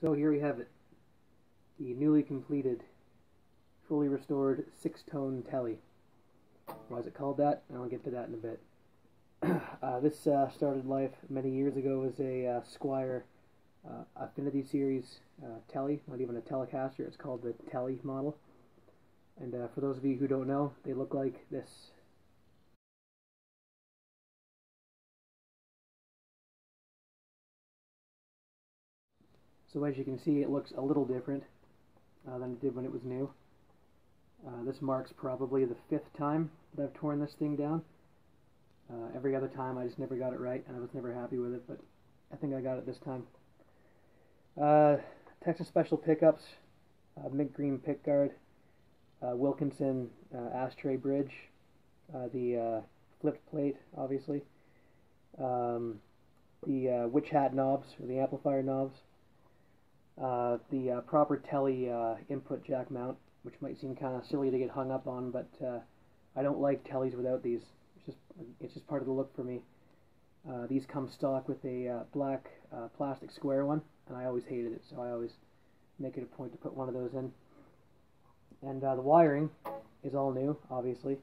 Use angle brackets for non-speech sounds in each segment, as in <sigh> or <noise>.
So here we have it, the newly completed, fully restored six-tone Tele. Why is it called that? I'll get to that in a bit. <clears throat> uh, this uh, started life many years ago as a uh, Squier uh, Affinity Series uh, Tele, not even a Telecaster, it's called the Tele model. And uh, for those of you who don't know, they look like this. So as you can see, it looks a little different uh, than it did when it was new. Uh, this marks probably the fifth time that I've torn this thing down. Uh, every other time I just never got it right, and I was never happy with it, but I think I got it this time. Uh, Texas Special Pickups, uh, mint green pickguard, uh, Wilkinson ashtray bridge, the flipped plate, obviously, um, the witch hat knobs, or the amplifier knobs, uh, the uh, proper Tele uh, input jack mount, which might seem kind of silly to get hung up on, but uh, I don't like Teles without these. It's just it's just part of the look for me. Uh, these come stock with a black plastic square one, and I always hated it, so I always make it a point to put one of those in. And the wiring is all new, obviously,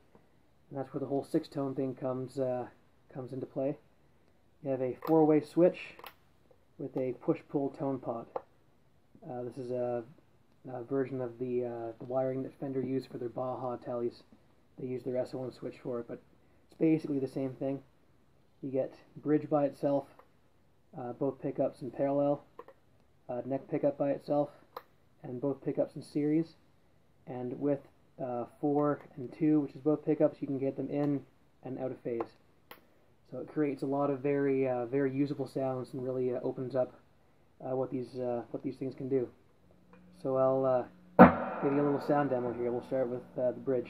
and that's where the whole six-tone thing comes comes into play. You have a four-way switch with a push-pull tone pot. Uh, this is a, a, version of the, uh, the wiring that Fender used for their Baja Teles. They use their SO1 switch for it, but it's basically the same thing. You get bridge by itself, uh, both pickups in parallel, uh, neck pickup by itself, and both pickups in series. And with uh, 4 and 2, which is both pickups, you can get them in and out of phase. So it creates a lot of very, very usable sounds and really opens up uh, what these uh, what these things can do. So I'll uh, give you a little sound demo here. We'll start with uh, the bridge.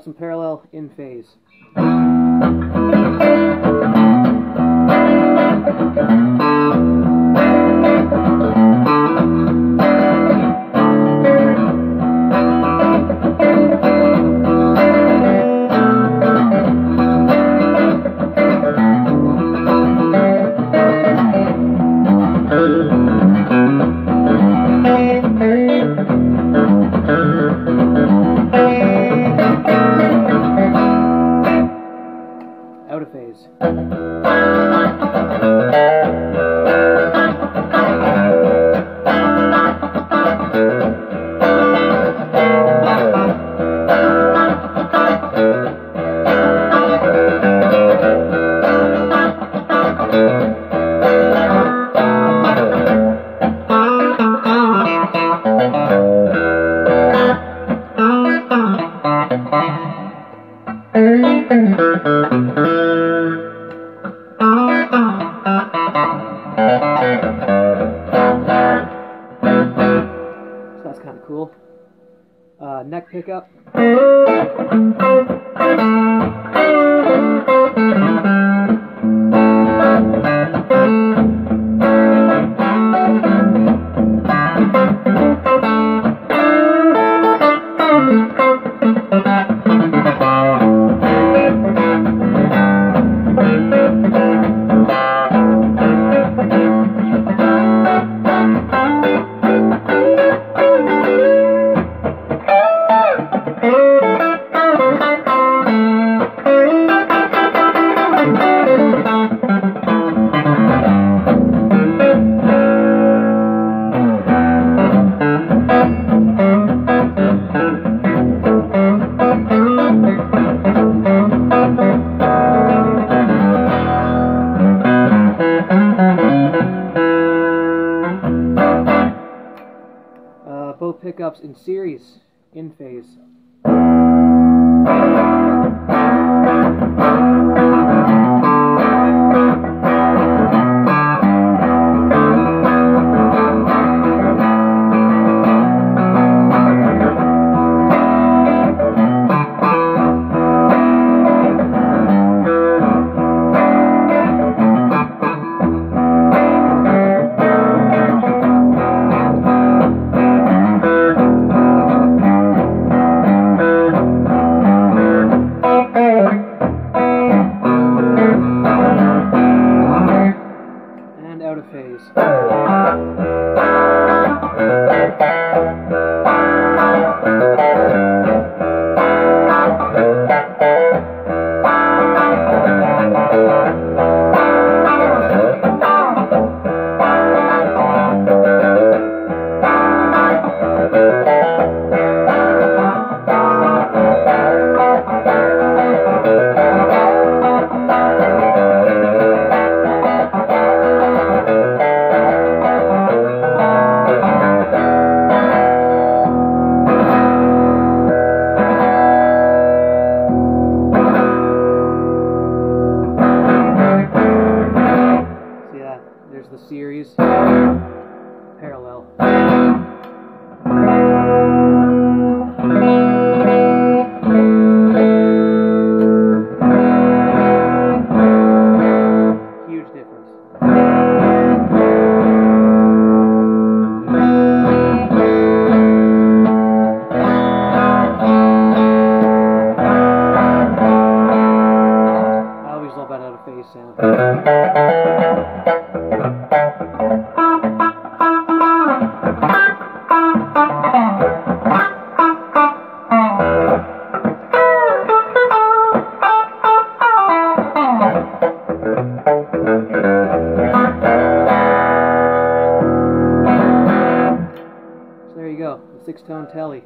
butcher some parallel in phase. <laughs> Uh, neck pickup. In series, in phase. Out Fratelli.